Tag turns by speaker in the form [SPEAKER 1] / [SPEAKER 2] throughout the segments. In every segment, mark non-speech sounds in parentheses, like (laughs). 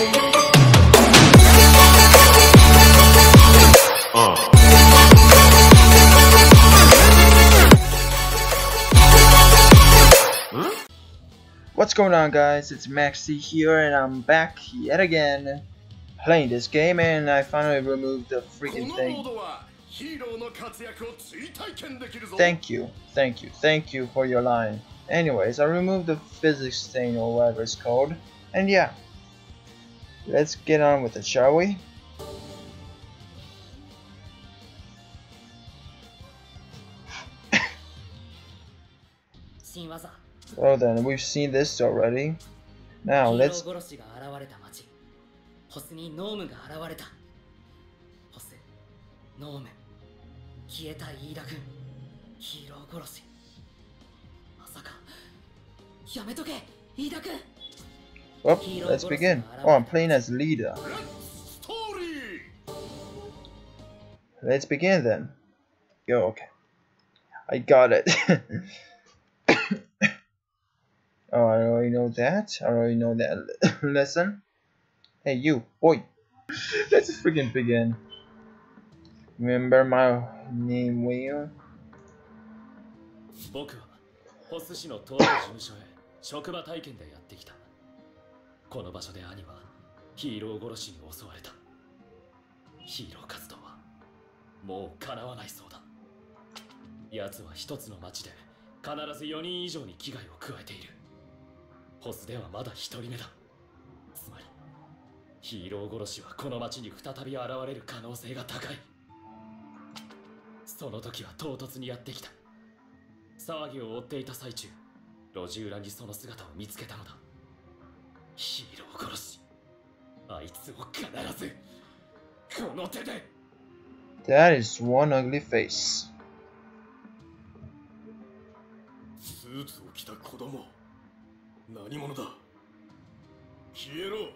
[SPEAKER 1] Uh. What's going on guys, it's Maxi here and I'm back yet again playing this game and I finally removed the freaking thing. Thank you, thank you, thank you for your line. Anyways, I removed the physics thing or whatever it's called. And yeah, let's get on with it shall we? Well then, we've seen this already. Now let's well, let's begin. Oh, I'm playing as Iida. Let's begin then. Yo, okay. I got it. (coughs) oh, I already know that. I already know that (coughs) lesson. Hey, you, boy. Let's freaking begin. Remember my name,
[SPEAKER 2] William? この場所で兄はヒーロー殺しに襲われた。ヒーロー活動はもう叶わないそうだ。奴は一つの町で必ず4人以上に危害を加えている。ホスではまだ一人目だ。つまりヒーロー殺しはこの町に再び現れる可能性が高い。その時は唐突にやってきた。騒ぎを追っていた最中路地裏にその姿を見つけたのだ。ヒーロー殺し。あいつを必ずこの手で。
[SPEAKER 1] That is one ugly face.
[SPEAKER 3] スーツを着た子供。何者だ。消えろ。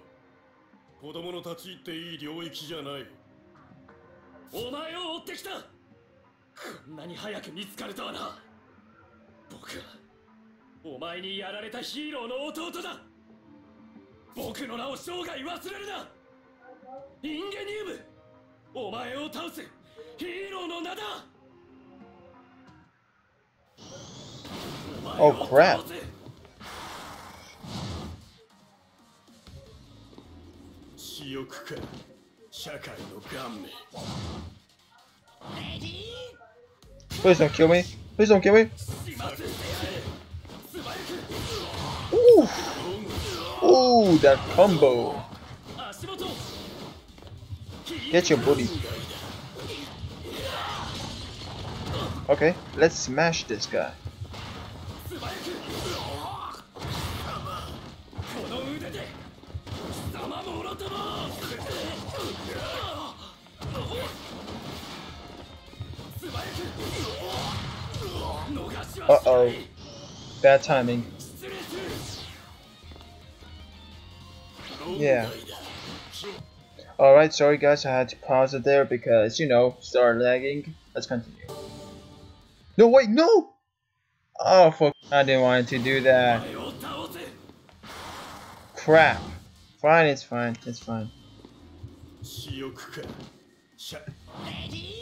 [SPEAKER 3] 子供の立ち入っていい領域じゃない。
[SPEAKER 2] お前を追ってきた。こんなに早く見つかるとはな。僕はお前にやられたヒーローの弟だ僕の名を生涯忘れるな。インゲニウお前を倒すヒーローの名だ。
[SPEAKER 1] お前を倒せ、oh,
[SPEAKER 3] 私欲か社会の顔面レディー
[SPEAKER 1] Please don't kill me. Please don't kill me. Oof. Oh, that combo. Get your booty. Okay, let's smash this guy. Uh oh. Bad timing. Yeah. Alright, sorry guys, I had to pause it there because, you know, start lagging. Let's continue. No, wait, no! Oh, fuck. I didn't want to do that. Crap. Fine, it's fine, it's fine. Ready?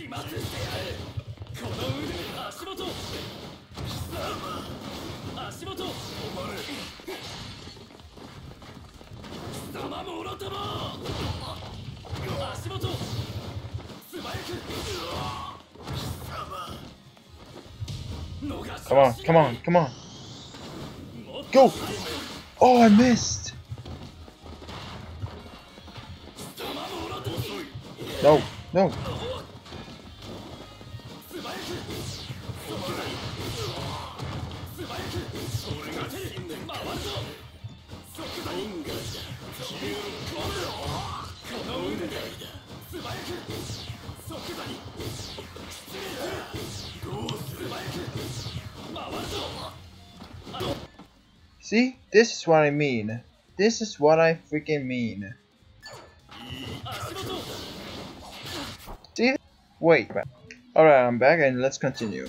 [SPEAKER 3] 私欲 か社
[SPEAKER 2] 始末してやるこの腕足元足元貴様もろとも足元素早く
[SPEAKER 1] Come on, come on, come on. Go! Oh, I missed! No, no. See? This is what I mean. This is what I freaking mean. See? Wait. Alright, I'm back and let's continue.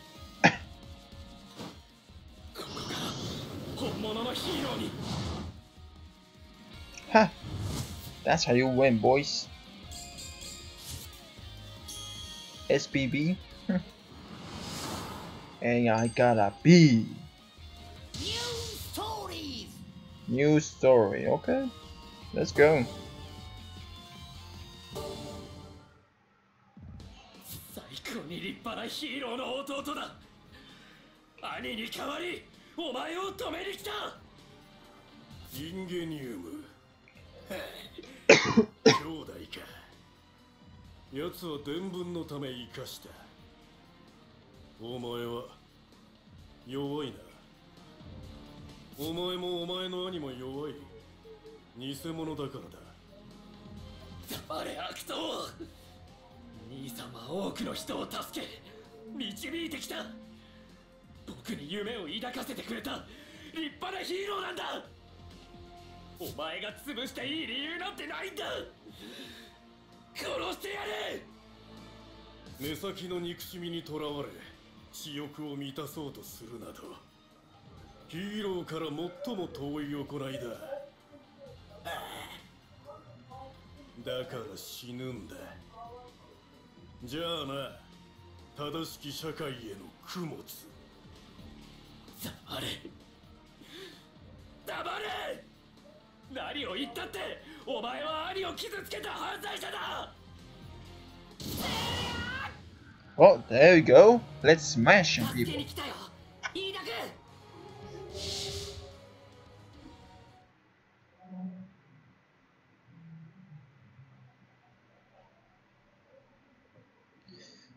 [SPEAKER 1] Ha! That's how you win, boys. S P B, (laughs) and I got a B. New stories. New story. Okay. Let's go.
[SPEAKER 2] お前を止めに来た！
[SPEAKER 3] インゲニウム兄弟か。奴は伝聞のため生かした。お前は弱いな。お前もお前の兄も弱い。偽物だからだ。
[SPEAKER 2] 黙れ悪党！兄さんは多くの人を助け導いてきた僕に夢を抱かせてくれた。立派なヒーローなんだ。お前が潰していい理由なんてないんだ。殺してやれ
[SPEAKER 3] 目先の憎しみにとらわれ私欲を満たそうとするなどヒーローから最も遠い行いだ。だから死ぬんだ。じゃあな正しき社会への供物。
[SPEAKER 2] 黙れ黙れ何を言ったってお前は兄を傷つけた犯罪者だ
[SPEAKER 1] Well, there you go. Let's smash him,
[SPEAKER 4] 助け
[SPEAKER 1] people.
[SPEAKER 4] に来たよ飯田君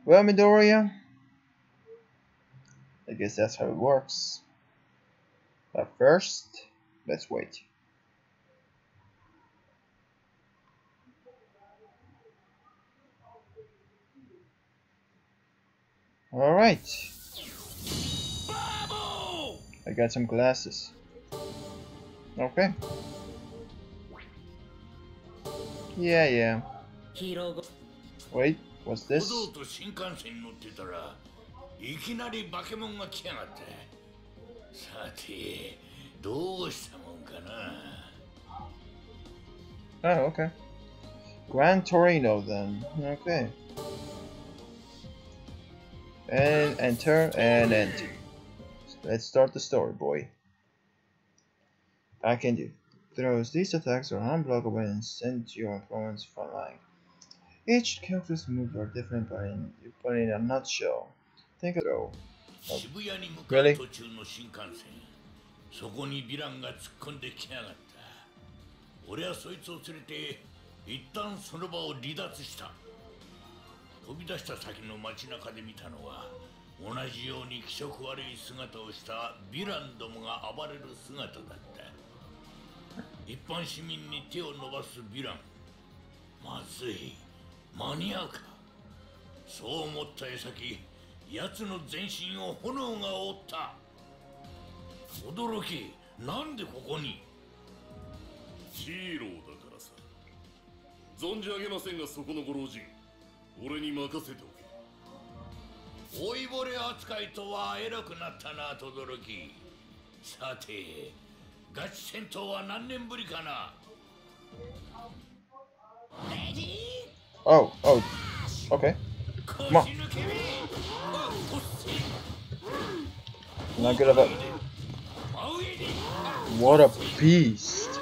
[SPEAKER 1] Well, Midoriya, I guess that's how it works. But first, let's wait. Alright. I got some glasses. Okay. Yeah, yeah. Wait, what's this?
[SPEAKER 5] いきなり化け物が来やがってさてどうしたもんかな
[SPEAKER 1] Oh, okay. Gran Torino, then. Okay. And enter and enter. Let's start the story, boy. I can do throws. These attacks are unblockable and send your opponents flying. Each character's moves are different, but in, but in a nutshell, think throw.
[SPEAKER 5] 渋谷に向か
[SPEAKER 1] Really?
[SPEAKER 5] う途中の新幹線。そこにヴィランが突っ込んできやがった。俺はそいつを連れて一旦その場を離脱した。飛び出した先の街中で見たのは同じように気色悪い姿をしたヴィランどもが暴れる姿だった。一般市民に手を伸ばすヴィラン。まずい。間に合うか。そう思った矢先奴の全身を炎が覆った。驚きなんでここに？
[SPEAKER 3] ヒーローだからさ。存じ上げませんがそこのご老人。俺に任せておけ。
[SPEAKER 5] 老いぼれ扱いとは偉くなったな轟。さてガチ戦闘は何年ぶりかな
[SPEAKER 1] ？Oh, oh, okay.
[SPEAKER 5] Come on.
[SPEAKER 1] Not good. What a beast.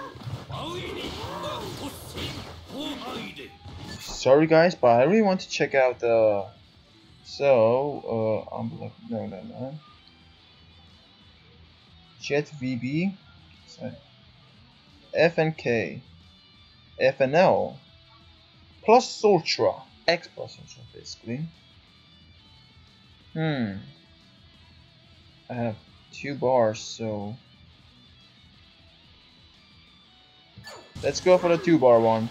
[SPEAKER 1] Sorry guys, but I really want to check out the. So, uh, I'm like, no, no, no. Jet VB. Sorry. FNK. FNL. Plus Ultra. X position basically. screen. Hmm. I have two bars, so let's go for the two bar one.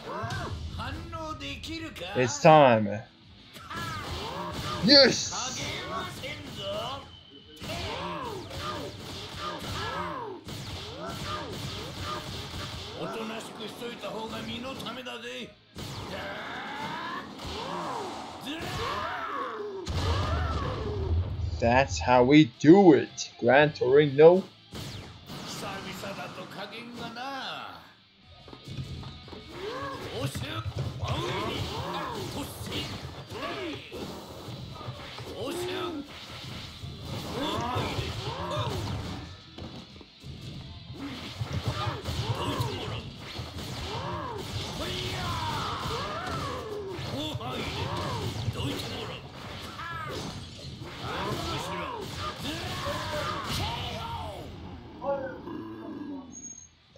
[SPEAKER 1] It's time. Yes. That's how we do it. Gran Torino.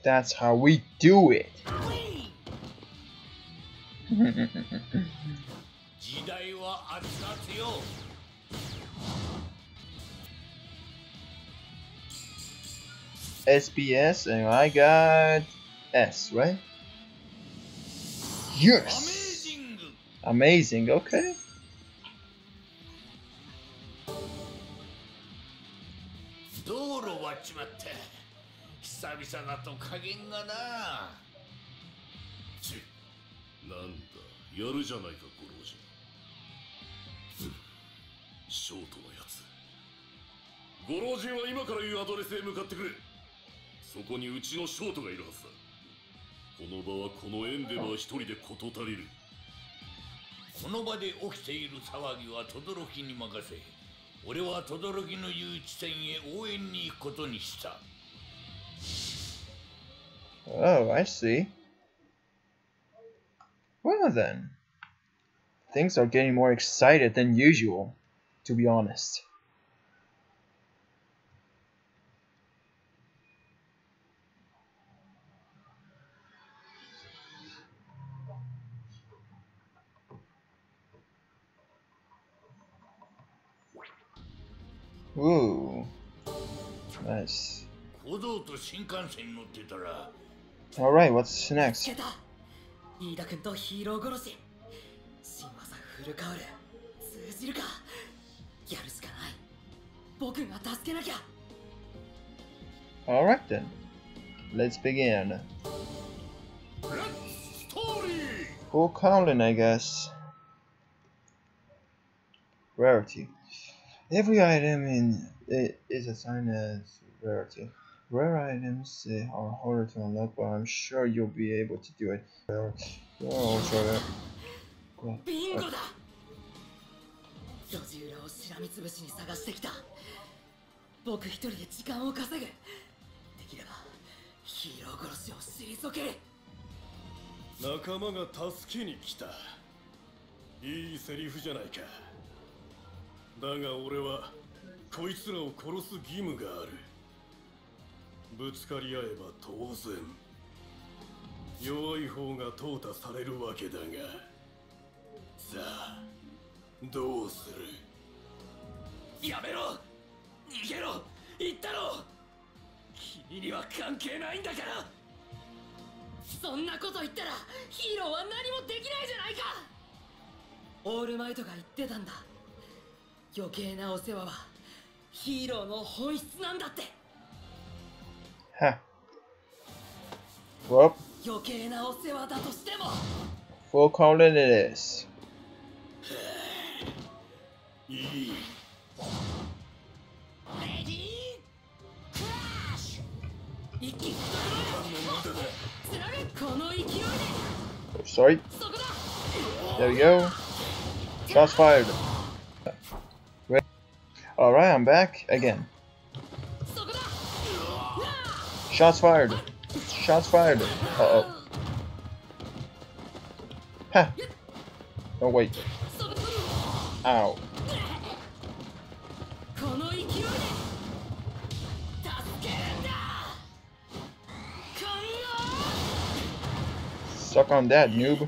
[SPEAKER 1] That's how we do it. (laughs) SBS and I got S, right? Yes!
[SPEAKER 5] Amazing!
[SPEAKER 1] Amazing, okay.
[SPEAKER 5] 久々だと加減がな
[SPEAKER 3] ちなんだやるじゃないかご老人ショートのやつご老人は今から言うアドレスへ向かってくれそこにうちのショートがいるはずだこの場はこのエンデバー一人で事足りる
[SPEAKER 5] この場で起きている騒ぎは轟に任せ俺は轟の言う地点へ応援に行くことにした
[SPEAKER 1] Oh, I see. Well then. Things are getting more excited than usual, to be honest. Ooh. Nice.
[SPEAKER 5] 小僧と新幹線乗ってたら
[SPEAKER 1] Alright, what's next? Alright then, let's begin. Full Cowling, I guess. Rarity. Every item in it is assigned as rarity. Rare items uh, are harder to unlock, but I'm sure you'll be able to do it. Well, I'll try that.
[SPEAKER 4] ビンゴだ路地裏をしらみつぶしに探してきた僕一人で時間を稼ぐできればヒーロー殺しを退ける
[SPEAKER 3] 仲間が助けに来たいいセリフじゃないかだが俺はこいつらを殺す義務があるぶつかり合えば当然。弱い方が淘汰されるわけだが。さあどうする？
[SPEAKER 2] やめろ！逃げろ！言ったろ！君には関係ないんだから！
[SPEAKER 4] そんなこと言ったらヒーローは何もできないじゃないか！オールマイトが言ってたんだ。余計なお世話はヒーローの本質なんだって
[SPEAKER 1] Huh. Well. Full Cowling it is.
[SPEAKER 4] Ready? Crash!
[SPEAKER 1] Sorry. There we go. Shots fired. Alright, I'm back again. Shots fired. Shots fired. Uh-oh. Ha! Oh, wait. Ow. Suck on that, noob.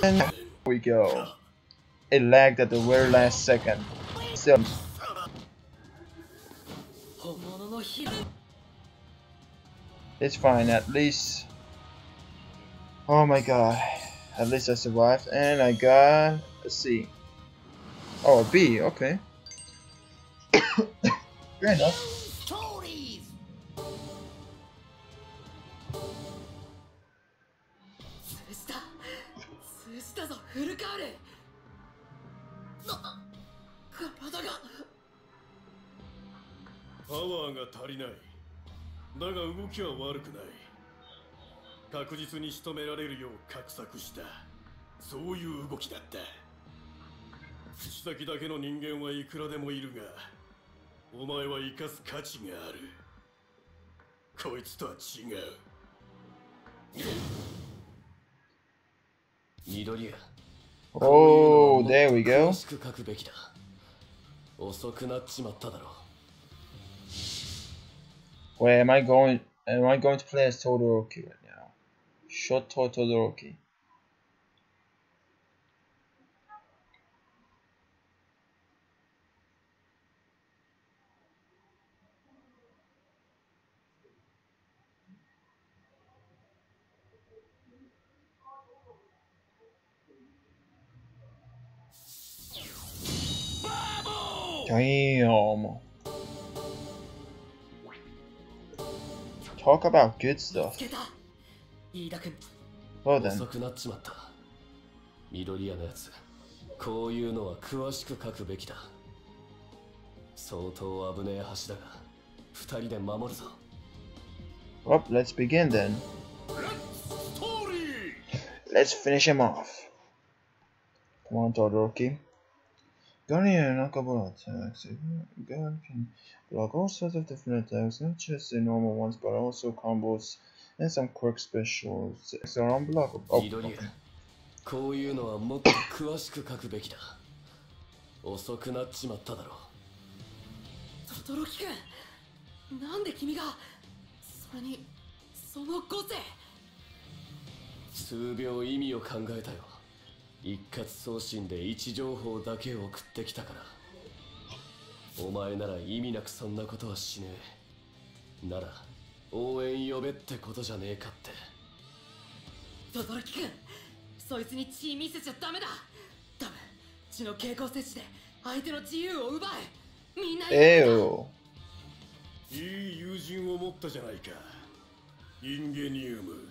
[SPEAKER 1] Here we go. It lagged at the very last second.
[SPEAKER 4] So.
[SPEAKER 1] It's fine, at least. Oh my god. At least I survived, and I got a C. Oh, a B, okay. (coughs) Fair enough.
[SPEAKER 4] フルカールな体が。
[SPEAKER 3] パワーが足りない。だが動きは悪くない。確実に仕留められるよう画策した。そういう動きだった。口先だけの人間はいくらでもいるがお前は生かす価値がある。こいつとは違う。
[SPEAKER 6] 緑谷
[SPEAKER 1] Oh, there we go. Where am I going? Am I going to play as Todoroki right now? Shoto Todoroki. Damn. Talk about good
[SPEAKER 4] つ
[SPEAKER 1] stuff.
[SPEAKER 4] けた飯田君
[SPEAKER 1] Well then.
[SPEAKER 6] 遅くなっちまった緑谷のやつこういうのは詳しく書くべきだ相当危ねえ橋だが二人で守るぞ
[SPEAKER 1] Well, let's begin then. Let's finish him off. Come on, Todoroki. Guardian and Nakabura attacks. A gun can block all sorts of different attacks, not just the normal ones, but also combos and some quirk specials. So unblockable. Oh,
[SPEAKER 6] 緑
[SPEAKER 1] okay.
[SPEAKER 6] 谷こういうのはもっと詳しく書くべきだ遅くなっちまっただろ
[SPEAKER 4] 轟君なんで君がそれにその個性
[SPEAKER 6] 数秒意味を考えたよ一括送信で位置情報だけ送ってきたから。お前なら意味なくそんなことはしねえ。なら応援呼べってことじゃねえかって。
[SPEAKER 4] 轟君そいつに血見せちゃダメだ。多分血の傾向接地で相手の自由を奪え。みんなやめた
[SPEAKER 1] Ew.
[SPEAKER 3] いい友人を持ったじゃないか。インゲニウム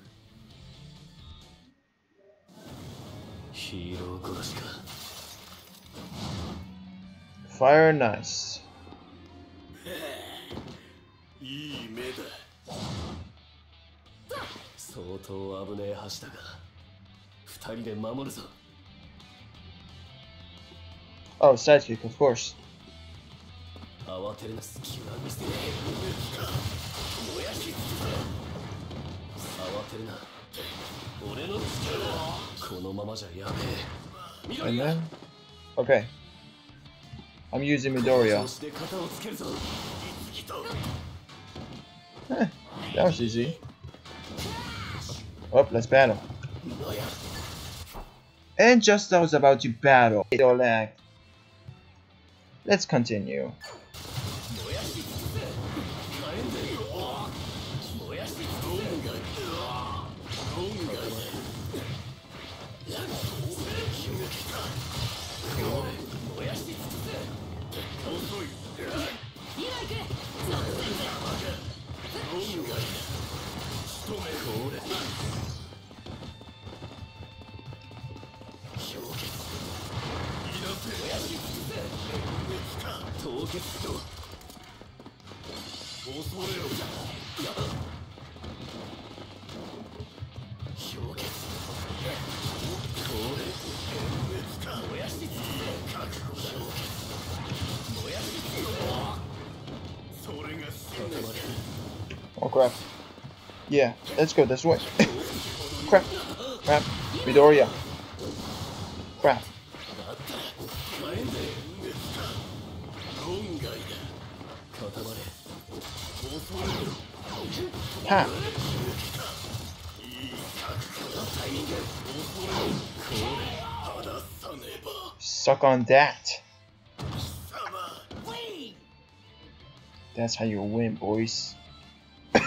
[SPEAKER 6] ヒーロー殺しか
[SPEAKER 1] Fire nice.
[SPEAKER 3] いい目だ。
[SPEAKER 6] 相当危ねえ橋だが二人で守るぞ。
[SPEAKER 1] Oh, sidekick, of course.
[SPEAKER 6] 慌てるな隙は見せねえ慌てるな。俺の力
[SPEAKER 1] And then? Okay. I'm using Midoriya. Eh, that was easy. Oh, let's battle. And just I was about to battle, your. Let's continue. Oh crap. Yeah, let's go this way. (laughs) crap. Crap. Midoriya. Crap.
[SPEAKER 3] attack.
[SPEAKER 1] Suck on that. That's how you win, boys. (coughs)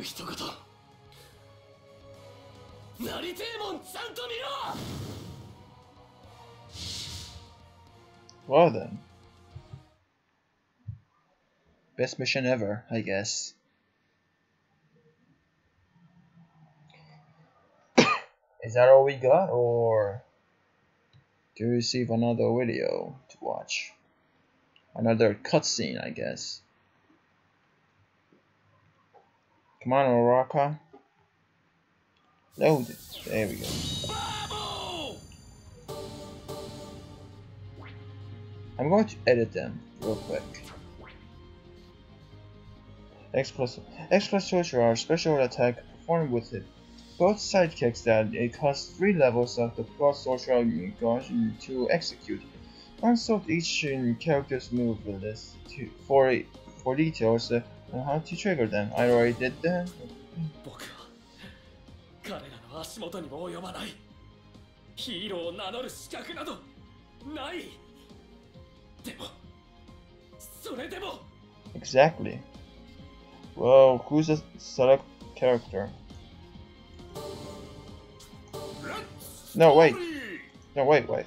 [SPEAKER 2] る一言なりてえもんちゃんと見ろ
[SPEAKER 1] Well then. Best mission ever, I guess. (coughs) Is that all we got, or do we receive another video to watch? Another cutscene, I guess. Come on. Load it. There we go. I'm going to edit them real quick. X plus X Torture are special attack performed with it. Both sidekicks that it costs three levels of the Plus Ultra going to execute. Consult each character's move list to, for for details uh, well, how to trigger them? I already did that. Exactly. Whoa, who's the select character? No, wait. No, wait, wait.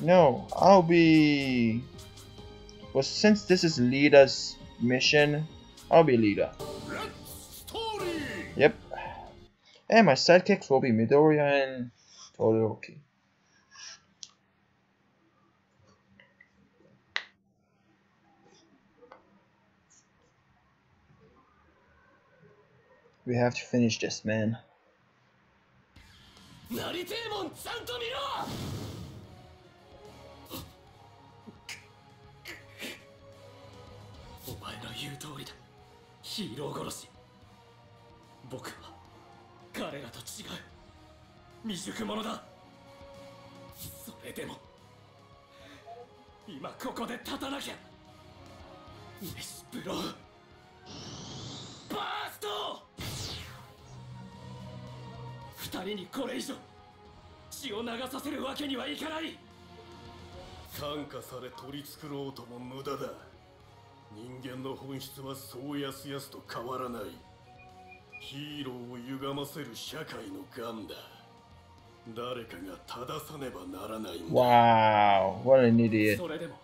[SPEAKER 1] No, I'll be... Well, since this is Iida's mission. I'll be
[SPEAKER 3] Iida.
[SPEAKER 1] Yep. And my sidekicks will be Midoriya and Todoroki. We have to finish this, man.
[SPEAKER 2] 言う通りだ。ヒーロー殺し。僕は彼らと違う。未熟者だ。それでも今ここで立たなきゃ。メシブローバースト！二人にこれ以上血を流させるわけにはいかない。
[SPEAKER 3] 感化され取り繕おうとも無駄だ。人間の本質はそうやすやすと変わらない。ヒーローを歪ませる社会の癌だ。誰かが正さねばならないんだ。
[SPEAKER 1] Wow, what an idiot.
[SPEAKER 2] それでも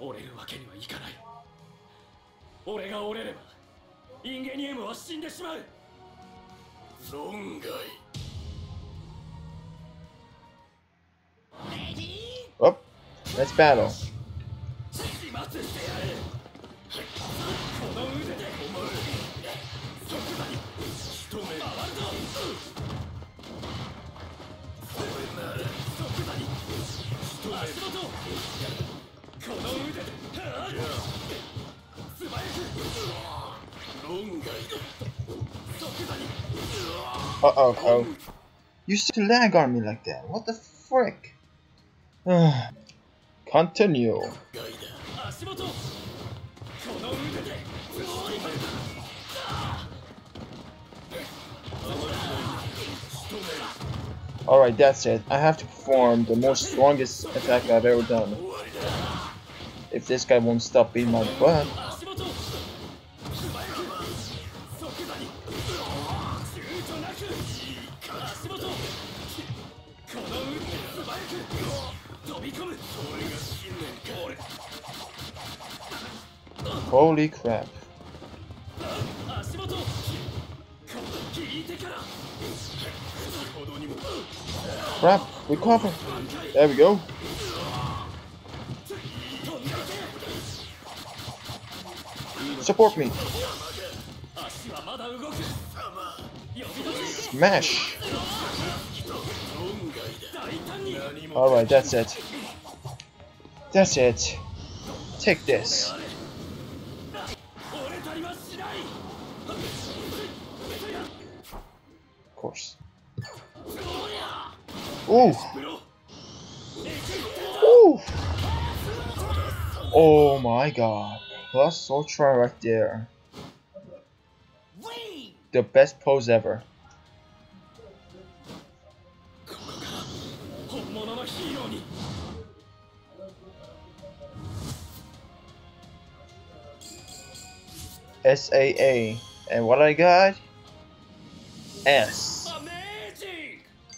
[SPEAKER 2] 折れるわけにはいかない。俺が折れればインゲニウムは死んでしまう。
[SPEAKER 3] 論外。
[SPEAKER 1] Oh, let's battle.
[SPEAKER 2] 始末してやる
[SPEAKER 1] Uh oh, oh. You to lag on me like that. What the frick? (sighs) Continue. Alright, that's it. I have to perform the most strongest attack I've ever done. If this guy won't stop beating my butt. Holy crap. crap, we cover. There we go. Support me. Smash. Alright, that's it. That's it. Take this. Of course. Ooh. Ooh. Oh my god. Plus Ultra right there. The best pose ever. SAA. And what I got? S.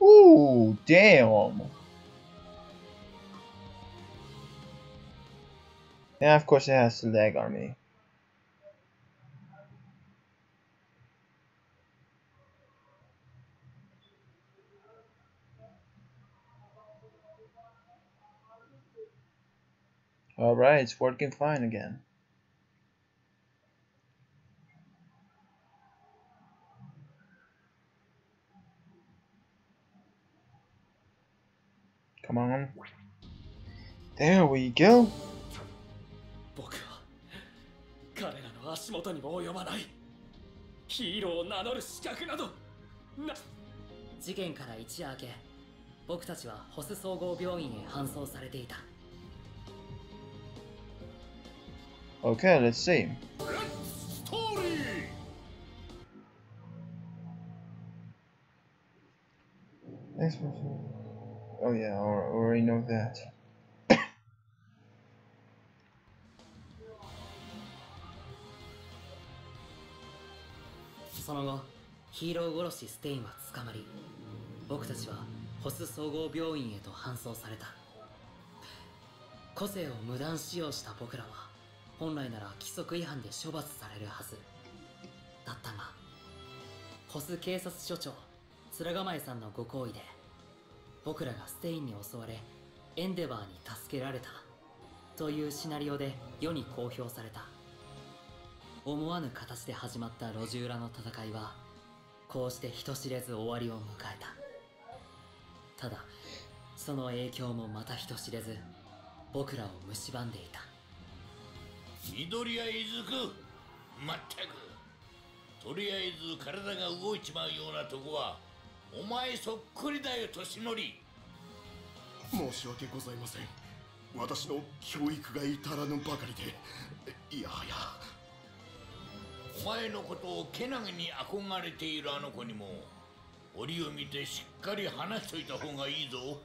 [SPEAKER 1] Ooh, damn. Yeah, of course it has the leg on me. Alright, it's working fine again. Come on. There we go.
[SPEAKER 2] 僕は彼らの足元にも及ばないヒーローを名乗る資格などな
[SPEAKER 4] 事件から一夜明け僕たちはホス総合病院へ搬送されていた
[SPEAKER 1] Okay, let's see. Thanks for. Oh yeah, I already know that. (coughs)
[SPEAKER 4] その後ヒーロー殺しステインは捕まり僕たちはホス総合病院へと搬送された個性を無断使用した僕らは本来なら規則違反で処罰されるはず。だったがホス警察署長面構えさんのご好意で僕らがステインに襲われエンデバーに助けられたというシナリオで世に公表された。思わぬ形で始まった路地裏の戦いはこうして人知れず終わりを迎えた。ただその影響もまた人知れず僕らを蝕んでいた。
[SPEAKER 5] 緑谷いずく。まったく。とりあえず体が動いちまうようなとこはお前そっくりだよ年寄り。
[SPEAKER 3] 申し訳ございません。私の教育が至らぬばかりでいやはや。
[SPEAKER 5] お前のことをけなげに憧れているあの子にも折を見てしっかり話しといた方がいいぞ。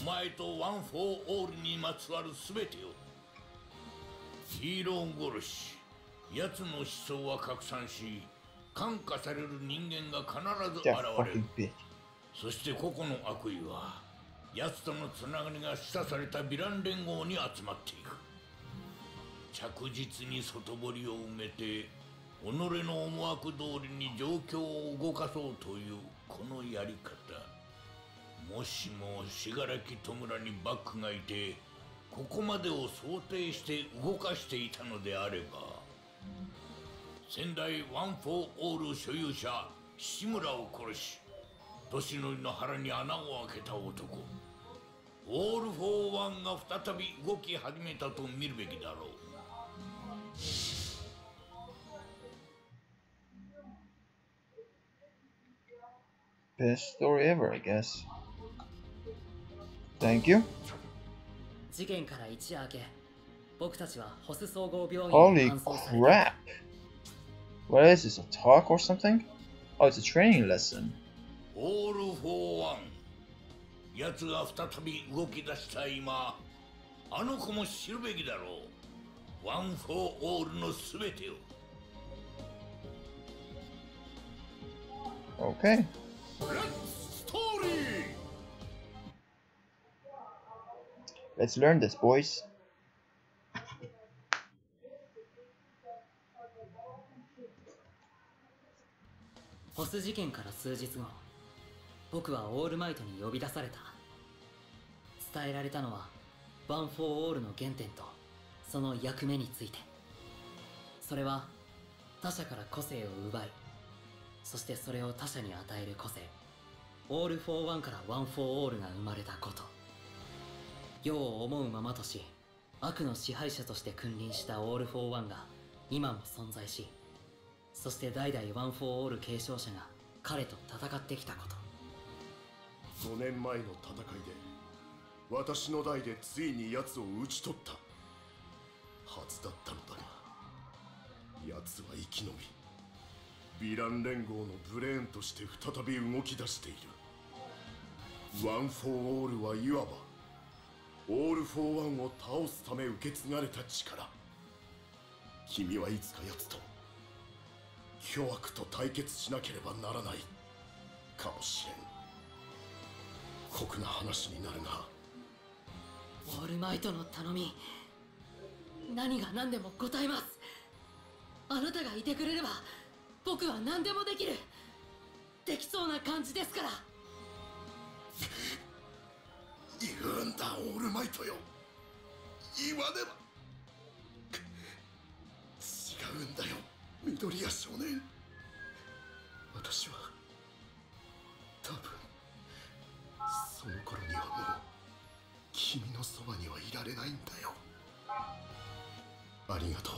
[SPEAKER 5] お前とワン・フォー・オールにまつわる全てをヒーロー殺し。奴の思想は拡散し感化される人間が必ず現れる.そして個々の悪意は奴とのつながりが示唆されたヴィラン連合に集まっていく。着実に外堀を埋めて己の思惑通りに状況を動かそうというこのやり方。もしも信楽戸村にバックがいてここまでを想定して動かしていたのであれば先代ワン・フォー・オール所有者志村を殺し年寄りの腹に穴を開けた男オール・フォー・ワンが再び動き始めたと見るべきだろう
[SPEAKER 1] Best story ever, I guess. Thank you.
[SPEAKER 4] 事件から一夜明け僕たちはホス総合病院
[SPEAKER 1] Holy
[SPEAKER 4] に搬送され
[SPEAKER 1] crap! What is this, a talk or something? Oh, it's a training lesson.
[SPEAKER 5] オール・フォー・ワン奴が再び動き出した今あの子も知るべきだろうワン・フォー・オールの全てを
[SPEAKER 1] Okay.
[SPEAKER 5] レッ
[SPEAKER 1] Let's learn this, boys.
[SPEAKER 4] ホス事件から数日後僕はオールマイトに呼び出された。伝えられたのはワン・フォー・オールの原点とその役目について。それは他者から個性を奪いそしてそれを他者に与える個性。オール・フォー・ワンからワン・フォー・オールが生まれたこと。世を思うままとし悪の支配者として君臨したオール・フォー・ワンが今も存在しそして代々ワン・フォー・オール継承者が彼と戦ってきたこと。
[SPEAKER 7] 5年前の戦いで私の代でついに奴を討ち取った。はずだったのだが奴は生き延びヴィラン連合のブレーンとして再び動き出している。ワン・フォー・オールはいわばオール・フォー・ワンを倒すため受け継がれた力。君はいつか奴と巨悪と対決しなければならないかもしれん。酷な話になるが。
[SPEAKER 4] オールマイトの頼み。何が何でも答えます。あなたがいてくれれば僕は何でもできる。できそうな感じですから。
[SPEAKER 7] 言うんだオールマイトよ。言わねば違うんだよ緑谷少年。私は多分その頃にはもう君のそばにはいられないんだよ。ありがとう。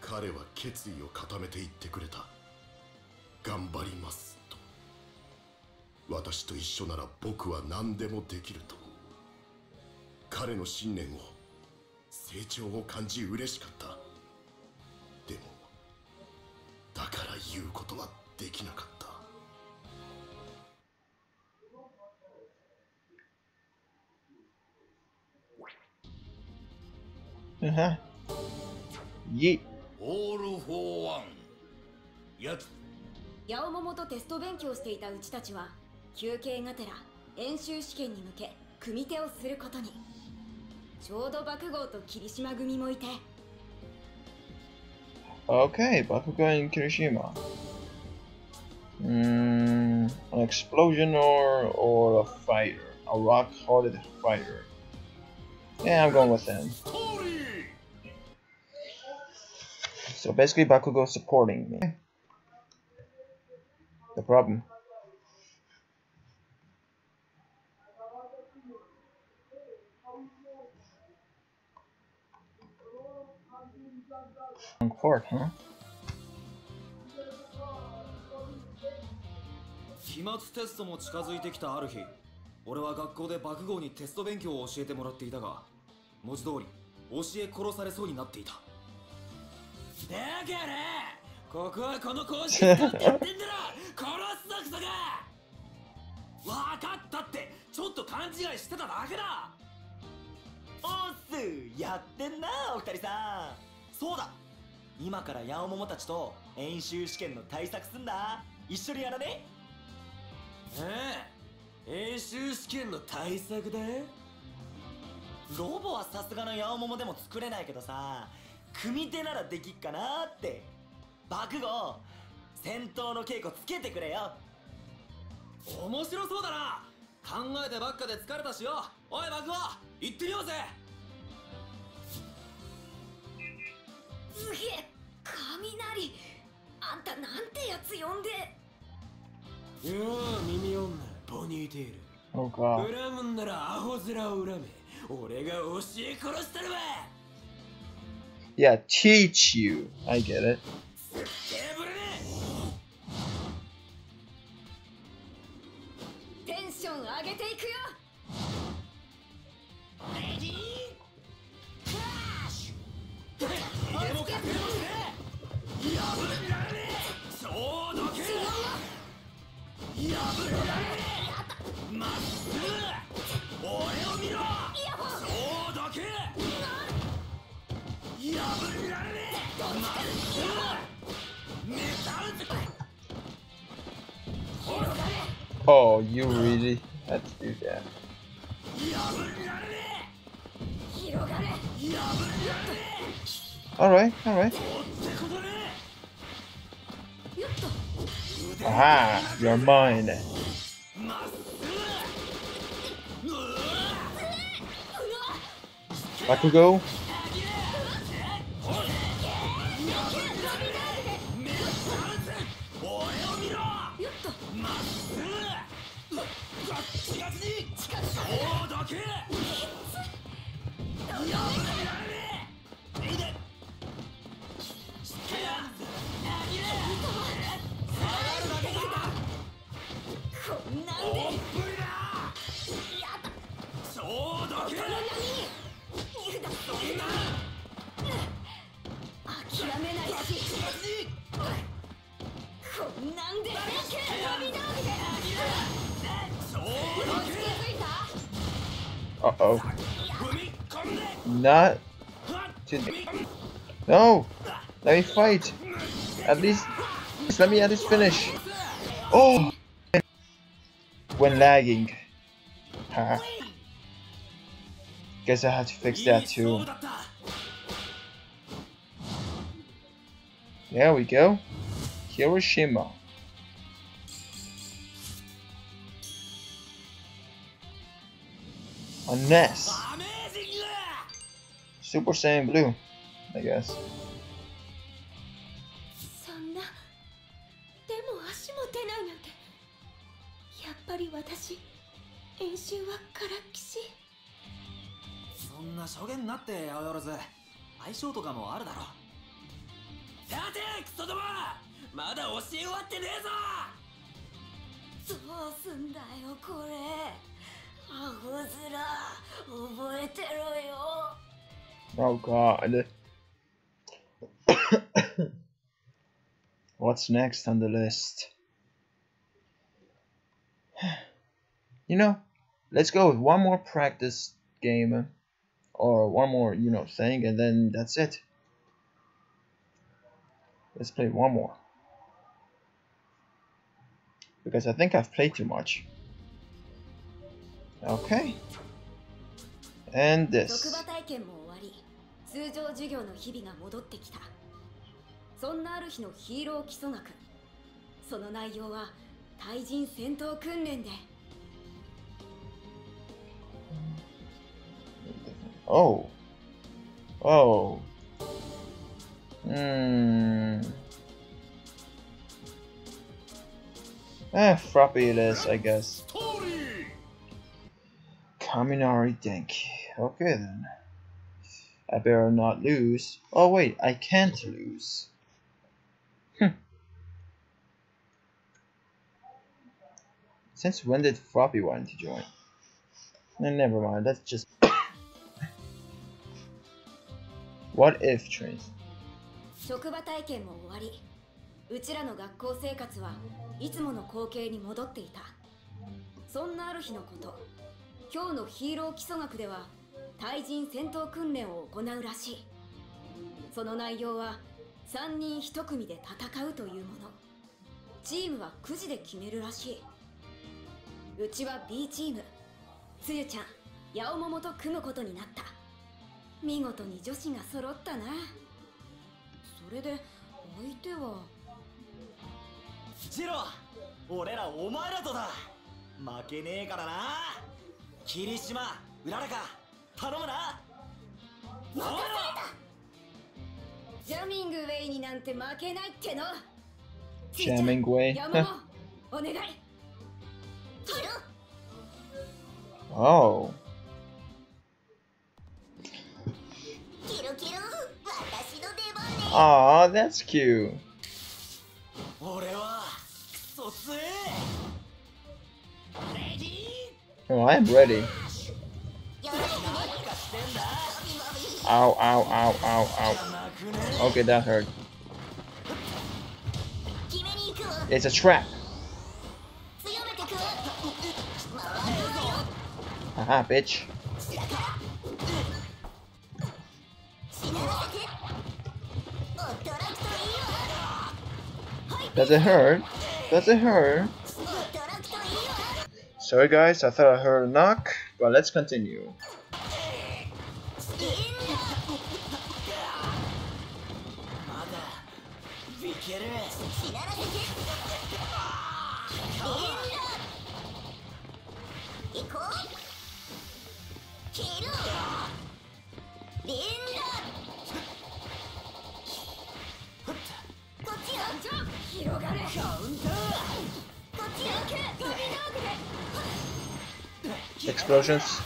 [SPEAKER 7] 彼は決意を固めて言ってくれた。頑張ります。私と一緒なら僕は何でもできると。彼の信念を成長を感じ嬉しかった。でもだから言うことはできなかった。
[SPEAKER 1] Uh-huh. Yeet.
[SPEAKER 5] オール・フォー・ワン。奴
[SPEAKER 8] 八尾桃とテスト勉強していたうちたちは休憩がてら演習試験に向け組手をすることにちょうど爆豪と霧島組もいて
[SPEAKER 1] Okay, Bakugo in Kirishima. Mm, an explosion or or a fighter, a rock-hearted fighter. Yeah, I'm going with him. So basically, Bakugo supporting me. The problem. Court, huh?
[SPEAKER 9] 期末テストも近づいてきたある日。俺は学校で爆豪にテスト勉強を教えてもらっていたが文字通り教え殺されそうになっていた。だからここはこの公式使ってやってんだろ！殺すぞクソが！わかったってちょっと勘違いしてただけだ！
[SPEAKER 10] おっすやってんなお二人さん。そうだ今からヤオモモたちと演習試験の対策すんだ。一緒にやらね。
[SPEAKER 9] ええ。演習試験の対策だよ。
[SPEAKER 10] ロボはさすがのヤオモモでも作れないけどさ組手ならできっかなって。爆豪戦闘の稽古つけてくれよ。
[SPEAKER 9] 面白そうだな。考えてばっかで疲れたしよ。おい爆豪行ってみようぜ
[SPEAKER 8] すげえ雷あんたなんてやつ呼んで。
[SPEAKER 9] よう耳女ポニーテール。
[SPEAKER 1] Oh god.
[SPEAKER 9] 恨むんならアホ面を恨め。俺が教え殺したるわ。
[SPEAKER 1] Yeah, teach you. I get it.
[SPEAKER 9] テーブルね
[SPEAKER 8] テンション上げていくよ。
[SPEAKER 10] レ
[SPEAKER 1] Oh, you really had to do that. Alright, alright. Aha, you're mine. Bakugo,
[SPEAKER 8] なん
[SPEAKER 9] おっ
[SPEAKER 8] で。
[SPEAKER 9] Uh-oh.
[SPEAKER 1] Not
[SPEAKER 9] today.
[SPEAKER 1] No! Let me fight! At least, let me at least finish! Oh! When lagging. Huh. Guess I have to fix that too. There we go. Hiroshima.
[SPEAKER 9] グ
[SPEAKER 1] Super Saiyan Blue, I guess.
[SPEAKER 8] そんな。でも足も出ないなんて。やっぱり私演習はからっきし。
[SPEAKER 9] そんな初言になって青よろず相性とかもあるだろ。立てクソども。まだ教え終わってねえぞ。
[SPEAKER 8] どうすんだよこれ
[SPEAKER 1] Oh god. (coughs) What's next on the list? (sighs) You know, let's go with one more practice game or one more, you know, thing and then that's it. Let's play one more. Because I think I've played too much. Okay. And this.
[SPEAKER 8] 通常授業の日々が戻ってきたそんなある日のヒーロー基礎学その内容は対人戦闘訓練で
[SPEAKER 1] Oh. Hmm. Ah, Froppy it is, I guess.
[SPEAKER 3] ストーリー
[SPEAKER 1] Kaminari Denki. Okay then. I better not lose. Oh wait, I can't lose. Hmm. Since when did Floppy want to join? Eh, never mind, that's just... (coughs) what if trains?
[SPEAKER 8] 職場体験も終わりうちらの学校生活はいつもの光景に戻っていたそんなある日のこと 今日のヒーロー基礎学では対人戦闘訓練を行うらしい。その内容は3人1組で戦うというもの。チームは9時で決めるらしい。うちは B チーム。つゆちゃん八尾桃と組むことになった。見事に女子が揃ったな。それで相手は？
[SPEAKER 10] ジロ俺らお前らとだ。負けねえからな。霧島うららか頼むな
[SPEAKER 8] ジャミングウェイになんて負けないってのちいちゃん
[SPEAKER 1] jamming way.
[SPEAKER 8] 山もお願い
[SPEAKER 1] oh. Aw, that's cute. Oh,
[SPEAKER 10] I am ready.
[SPEAKER 1] Ow, ow, ow, ow, ow. Okay, that hurt. It's a trap. Aha! bitch. Does it hurt? Does it hurt? Sorry guys, I thought I heard a knock, but let's continue. explosions.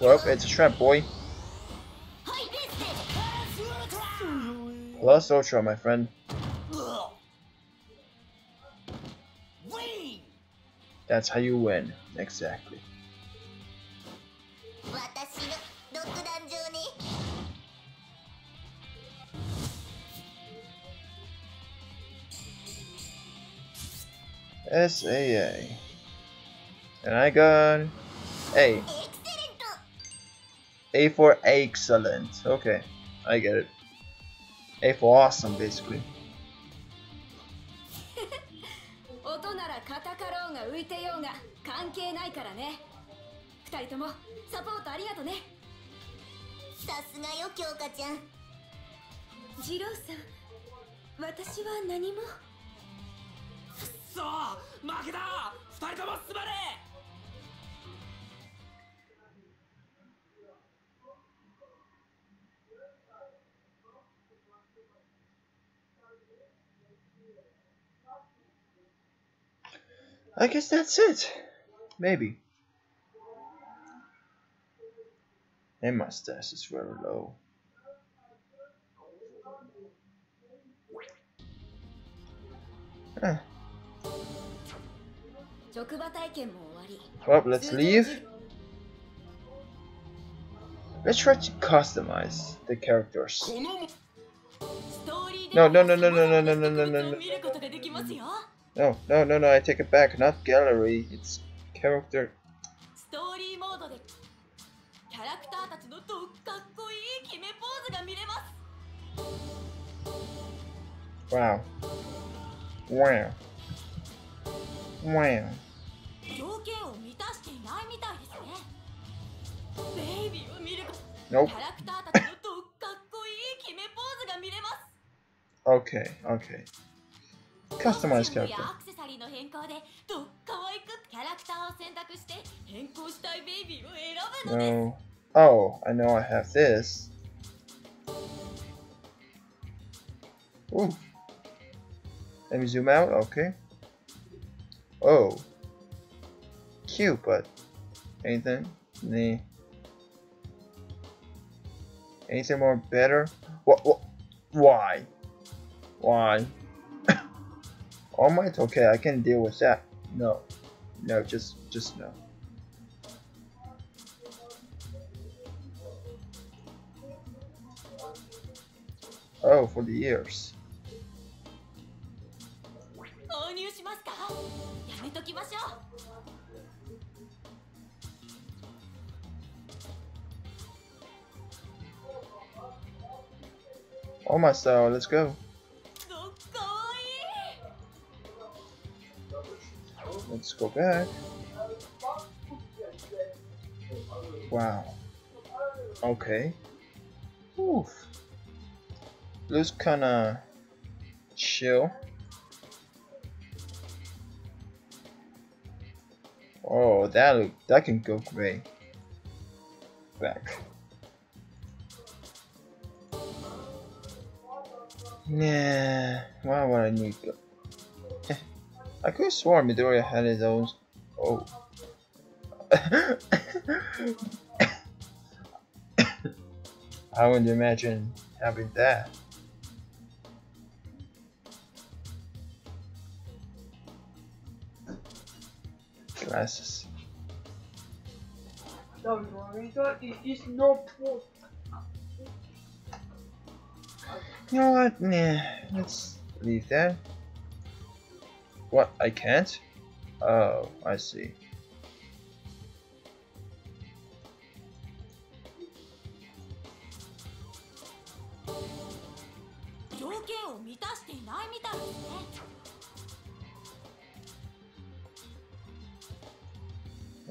[SPEAKER 1] Well, it's a shrimp, boy. Plus Ultra, my friend. That's how you win, exactly. SAA. And I got A.
[SPEAKER 8] エクセレント
[SPEAKER 1] A for excellent. Okay, I get it. A for awesome, basically.
[SPEAKER 8] 音なら肩かろうが浮いてようが関係ないからね二人ともサポートありがとねさすがよ京香ちゃん次郎さん私は何も
[SPEAKER 10] さあ負けだ二人ともすまれ
[SPEAKER 1] I guess that's it. Maybe. And my stats is very low. Huh. Well, let's leave. Let's try to customize the characters. No, no, no, no, no, no, no, no, no, no, no. No, no, no, I take it back. Not gallery, it's character. Wow. Wow. Wow. Nope. okay, okay. Customize character. No. Oh, I know I have this. Ooh. Let me zoom out, okay. Oh. Cute, but anything? Nah. Anything more better? What? What? Why? Why? (coughs) All might okay. I can deal with that. No, no, just, just no. Oh, for the ears. Oma style, let's go. Let's go back. Wow. Okay. Oof. Looks kinda chill. Oh, that look that can go great. Back. Nah, why would I need to? I could have sworn Midoriya had his own. Oh. I wouldn't imagine having that. Glasses. Know what? Nah, let's leave that. What? I can't? Oh, I see.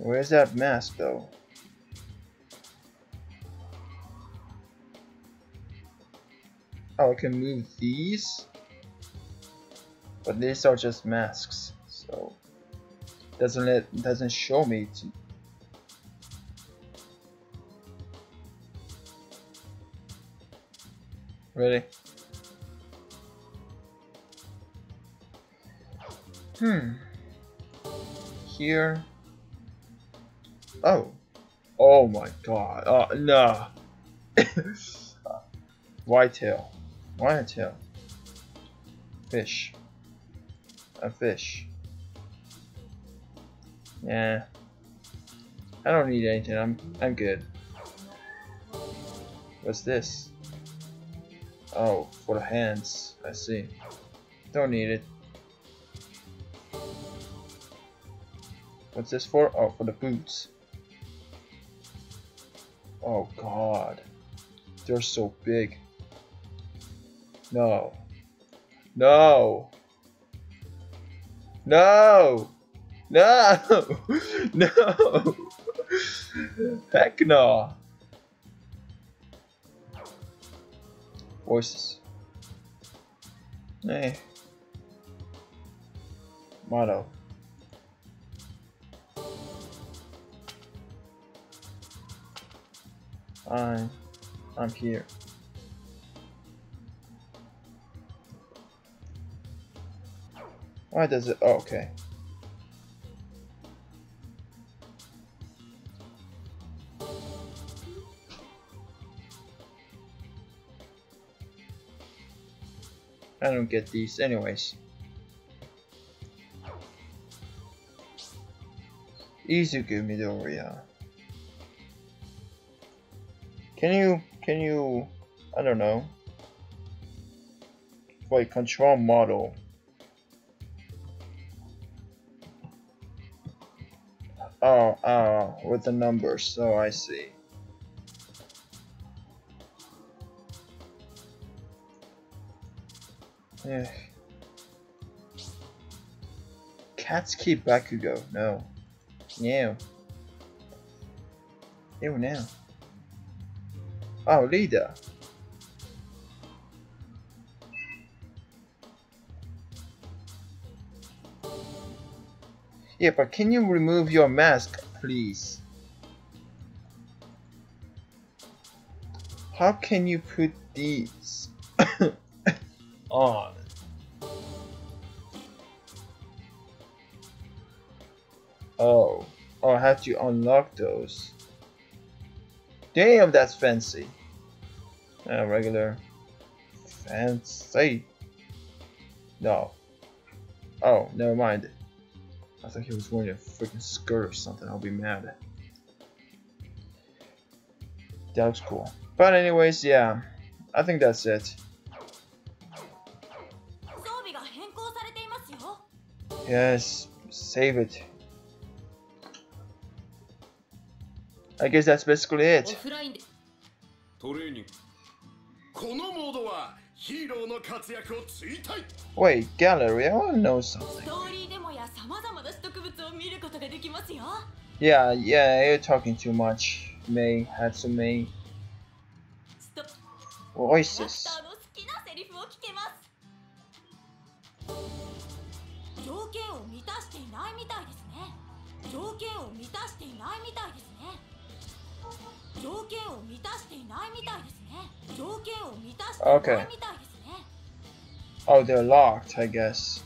[SPEAKER 1] Where's that mask though? Oh, I can move these? But these are just masks, so doesn't let doesn't show me to Really? Hmm. Here. Oh. Oh my god. Oh, no. (coughs) Whitetail. Whitetail. Fish. A fish. Yeah. I don't need anything. I'm I'm good. What's this? Oh, for the hands. I see. Don't need it. What's this for? Oh, for the boots. Oh god. They're so big. No. No. No. No. (laughs) No. Heck no. Voices. Hey. Motto. I, I'm here. Why does it? Oh, okay. I don't get these anyways. Izuku Midoriya. Can you, can you, I don't know, wait, control model. Oh, oh, with the numbers, so I see. Yeah. Katsuki Bakugo, no. Ew. Ew, now. Oh, leader. Yeah, but can you remove your mask, please? How can you put these (coughs) on? Oh, oh, I have to unlock those. Damn, that's fancy. Uh, regular. Fancy. No. Oh, never mind. I thought he was wearing a freaking skirt or something. I'll be mad. That looks cool. But anyways, yeah. I think that's it.
[SPEAKER 8] 装備が変更されていますよ
[SPEAKER 1] Yes, save it. I guess that's basically
[SPEAKER 4] オ
[SPEAKER 1] it.
[SPEAKER 4] フラインで
[SPEAKER 3] トレーニングこのモードは ヒーローの活躍を追体
[SPEAKER 1] Wait, gallery, I wanna know
[SPEAKER 8] ス
[SPEAKER 1] something.
[SPEAKER 8] トーリーでもや様々な植物を見ることができますよ
[SPEAKER 1] Yeah, yeah, you're talking too much. May, Hatsume.
[SPEAKER 8] ストキャラク
[SPEAKER 1] Voices.
[SPEAKER 8] ターの好きなセリフを聞けます条件を満たしていないみたいですね
[SPEAKER 11] 条件を満たしていないみたいですね Okay.
[SPEAKER 1] Oh, they're locked, I guess.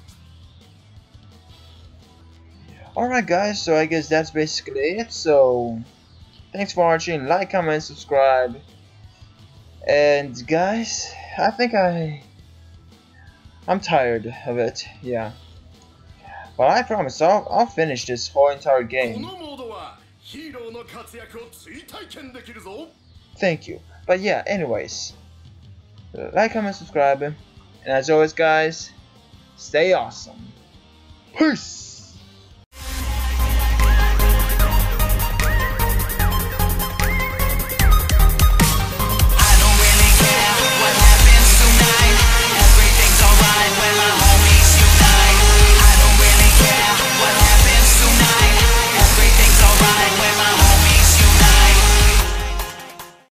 [SPEAKER 1] Alright guys, so I guess that's basically it. So, thanks for watching. Like, comment, subscribe. And guys, I think I... I'm tired of it, yeah. But I promise, I'll, I'll finish this whole entire game. Thank you. But yeah, anyways. Like, comment, subscribe. And as always, guys, stay awesome. Peace!